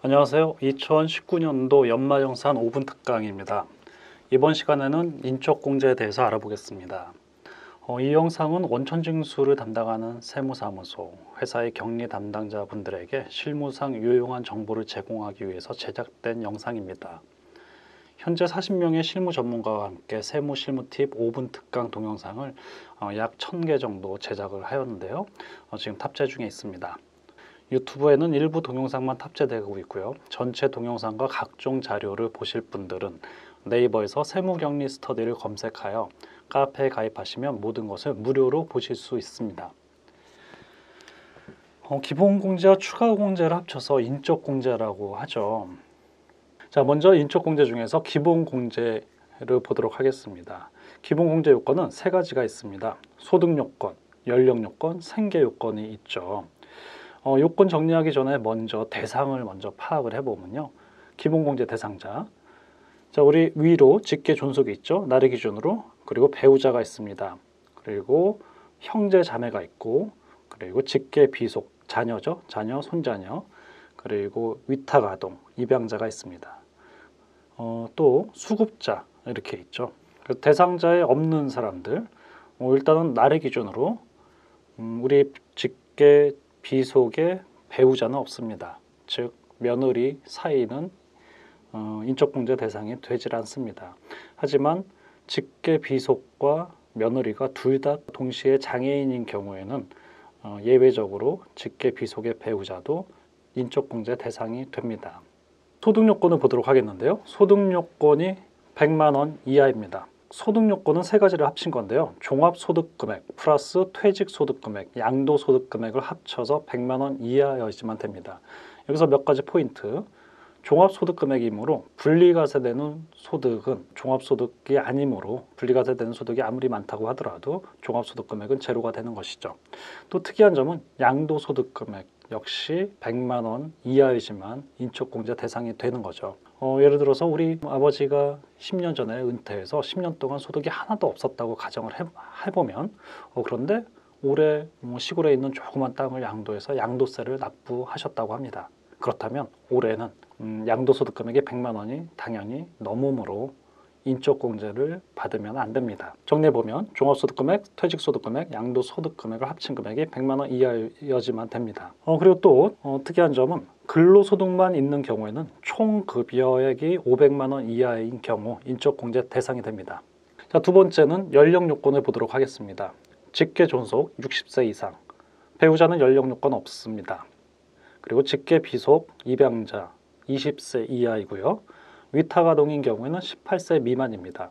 안녕하세요. 2019년도 연말정산 5분 특강입니다. 이번 시간에는 인적공제에 대해서 알아보겠습니다. 어, 이 영상은 원천징수를 담당하는 세무사무소, 회사의 격리 담당자분들에게 실무상 유용한 정보를 제공하기 위해서 제작된 영상입니다. 현재 40명의 실무 전문가와 함께 세무 실무 팁 5분 특강 동영상을 어, 약 1000개 정도 제작을 하였는데요. 어, 지금 탑재 중에 있습니다. 유튜브에는 일부 동영상만 탑재되고 있고요. 전체 동영상과 각종 자료를 보실 분들은 네이버에서 세무격리 스터디를 검색하여 카페에 가입하시면 모든 것을 무료로 보실 수 있습니다. 어, 기본 공제와 추가 공제를 합쳐서 인적 공제라고 하죠. 자, 먼저 인적 공제 중에서 기본 공제를 보도록 하겠습니다. 기본 공제 요건은 세 가지가 있습니다. 소득 요건, 연령 요건, 생계 요건이 있죠. 어, 요건 정리하기 전에 먼저 대상을 먼저 파악을 해보면요. 기본공제 대상자. 자, 우리 위로 직계 존속이 있죠. 나를 기준으로. 그리고 배우자가 있습니다. 그리고 형제 자매가 있고, 그리고 직계 비속 자녀죠. 자녀, 손자녀. 그리고 위탁 아동, 입양자가 있습니다. 어, 또 수급자 이렇게 있죠. 그 대상자에 없는 사람들. 어, 일단은 나를 기준으로 음, 우리 직계 비속의 배우자는 없습니다. 즉 며느리 사이는 어, 인적공제 대상이 되질 않습니다. 하지만 직계 비속과 며느리가 둘 다 동시에 장애인인 경우에는 어, 예외적으로 직계 비속의 배우자도 인적공제 대상이 됩니다. 소득 요건을 보도록 하겠는데요. 소득 요건이 100만 원 이하입니다. 소득 요건은 세 가지를 합친 건데요. 종합소득금액 플러스 퇴직소득금액, 양도소득금액을 합쳐서 100만 원 이하여야지만 됩니다. 여기서 몇 가지 포인트. 종합소득금액이므로 분리과세되는 소득은 종합소득이 아니므로 분리과세되는 소득이 아무리 많다고 하더라도 종합소득금액은 제로가 되는 것이죠. 또 특이한 점은 양도소득금액 역시 100만 원 이하이지만 인적공제 대상이 되는 거죠. 어, 예를 들어서 우리 아버지가 10년 전에 은퇴해서 10년 동안 소득이 하나도 없었다고 가정을 해, 보면 어, 그런데 올해 뭐 시골에 있는 조그만 땅을 양도해서 양도세를 납부하셨다고 합니다. 그렇다면 올해는 음, 양도소득 금액이 100만 원이 당연히 넘음으로 인적공제를 받으면 안 됩니다. 정리해보면 종합소득금액, 퇴직소득금액, 양도소득금액을 합친 금액이 100만 원 이하여지만 됩니다. 어, 그리고 또 어, 특이한 점은 근로소득만 있는 경우에는 총 급여액이 500만 원 이하인 경우 인적공제 대상이 됩니다. 자, 두 번째는 연령 요건을 보도록 하겠습니다. 직계 존속 60세 이상, 배우자는 연령 요건 없습니다. 그리고 직계 비속 입양자 20세 이하이고요. 위탁아동인 경우에는 18세 미만입니다.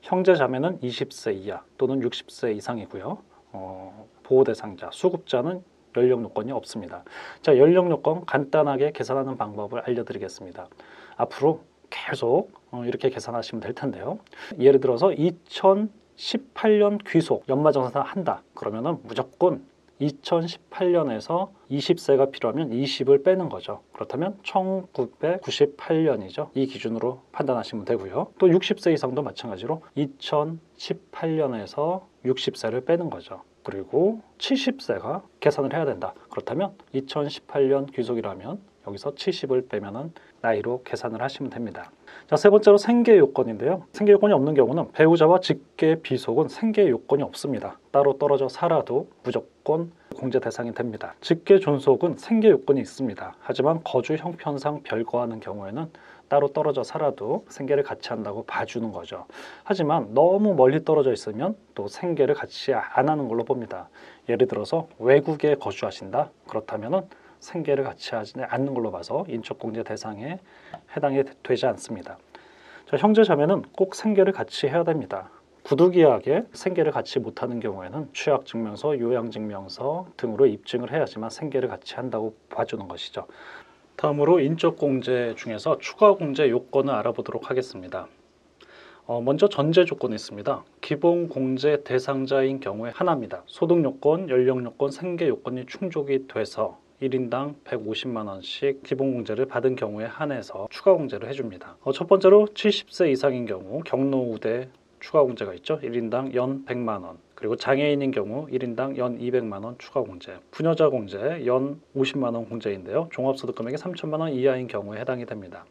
형제 자매는 20세 이하 또는 60세 이상이고요. 어, 보호 대상자, 수급자는 연령 요건이 없습니다. 자, 연령 요건 간단하게 계산하는 방법을 알려드리겠습니다. 앞으로 계속 어, 이렇게 계산하시면 될 텐데요. 예를 들어서 2018년 귀속 연마정산 한다. 그러면은 무조건 2018년에서 20세가 필요하면 20을 빼는 거죠. 그렇다면 1998년이죠. 이 기준으로 판단하시면 되고요. 또 60세 이상도 마찬가지로 2018년에서 60세를 빼는 거죠. 그리고 70세가 계산을 해야 된다. 그렇다면 2018년 귀속이라면 여기서 70을 빼면은 나이로 계산을 하시면 됩니다. 자, 세 번째로 생계 요건인데요. 생계 요건이 없는 경우는 배우자와 직계 비속은 생계 요건이 없습니다. 따로 떨어져 살아도 무조건 공제 대상이 됩니다. 직계 존속은 생계 요건이 있습니다. 하지만 거주 형편상 별거하는 경우에는 따로 떨어져 살아도 생계를 같이 한다고 봐주는 거죠. 하지만 너무 멀리 떨어져 있으면 또 생계를 같이 안 하는 걸로 봅니다. 예를 들어서 외국에 거주하신다? 그렇다면은 생계를 같이 하지 않는 걸로 봐서 인적공제 대상에 해당이 되지 않습니다. 자, 형제 자매는 꼭 생계를 같이 해야 됩니다. 부득이하게 생계를 같이 못하는 경우에는 취약증명서, 요양증명서 등으로 입증을 해야지만 생계를 같이 한다고 봐주는 것이죠. 다음으로 인적공제 중에서 추가공제 요건을 알아보도록 하겠습니다. 어, 먼저 전제 조건이 있습니다. 기본 공제 대상자인 경우에 하나입니다. 소득 요건, 연령 요건, 생계 요건이 충족이 돼서 1인당 150만 원씩 기본 공제를 받은 경우에 한해서 추가 공제를 해줍니다. 어, 첫 번째로 70세 이상인 경우 경로 우대 추가 공제가 있죠. 1인당 연 100만 원. 그리고 장애인인 경우 1인당 연 200만 원 추가 공제, 부녀자 공제 연 50만 원 공제인데요. 종합소득 금액이 3천만 원 이하인 경우에 해당이 됩니다.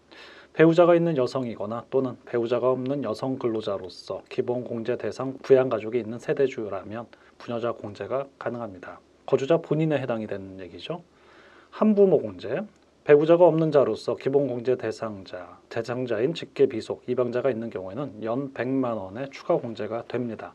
배우자가 있는 여성이거나 또는 배우자가 없는 여성 근로자로서 기본 공제 대상 부양 가족이 있는 세대주라면 부녀자 공제가 가능합니다. 거주자 본인에 해당이 되는 얘기죠. 한부모 공제, 배우자가 없는 자로서 기본 공제 대상자, 대상자인 직계 비속, 입양자가 있는 경우에는 연 100만 원의 추가 공제가 됩니다.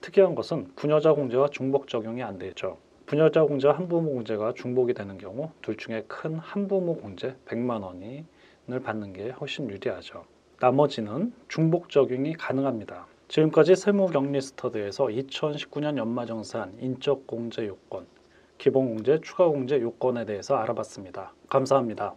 특이한 것은 부녀자 공제와 중복 적용이 안 되죠. 부녀자 공제와 한부모 공제가 중복이 되는 경우 둘 중에 큰 한부모 공제 100만 원을 받는 게 훨씬 유리하죠. 나머지는 중복 적용이 가능합니다. 지금까지 세무격리스터드에서 2019년 연마정산 인적 공제 요건, 기본 공제, 추가 공제 요건에 대해서 알아봤습니다. 감사합니다.